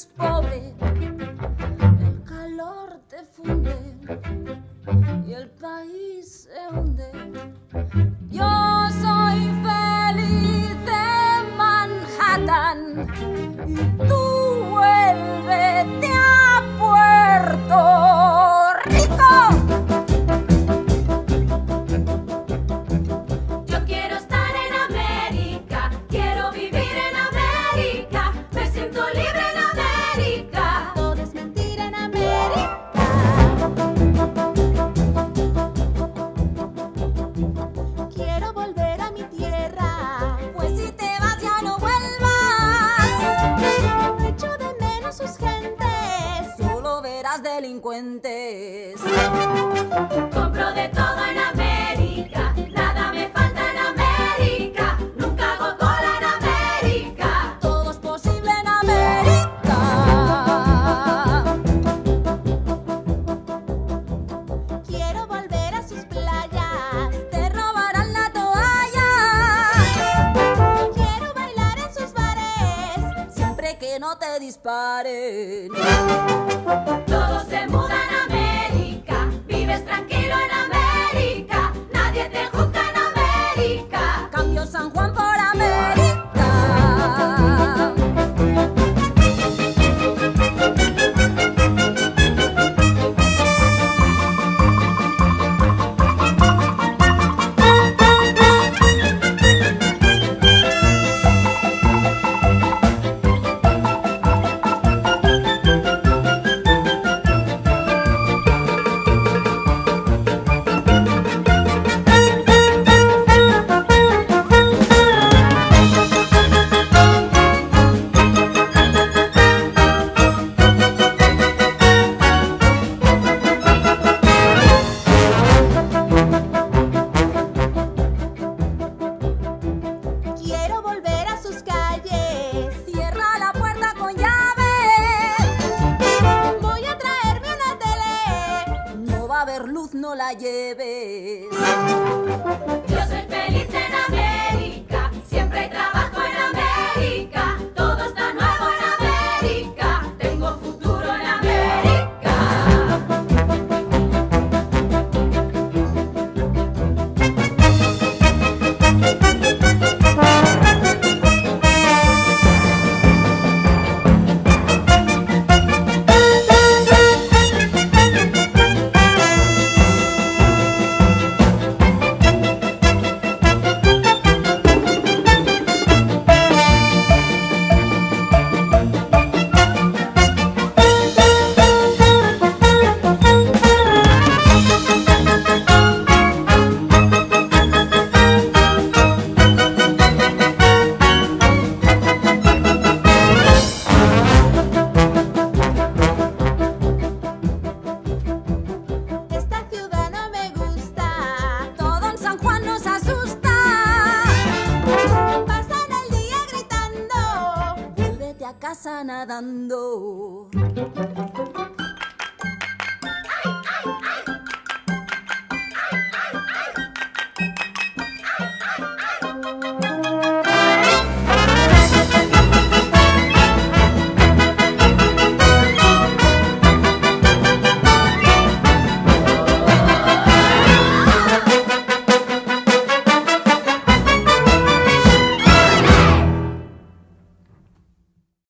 Spot. delincuentes. que no te disparen. Todos se mudan a América, vives tranquilo. no la lleves. pasa nadando.